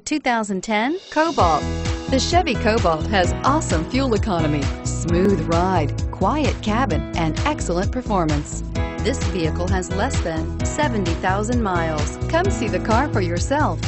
2010 Cobalt. The Chevy Cobalt has awesome fuel economy, smooth ride, quiet cabin, and excellent performance. This vehicle has less than 70,000 miles. Come see the car for yourself.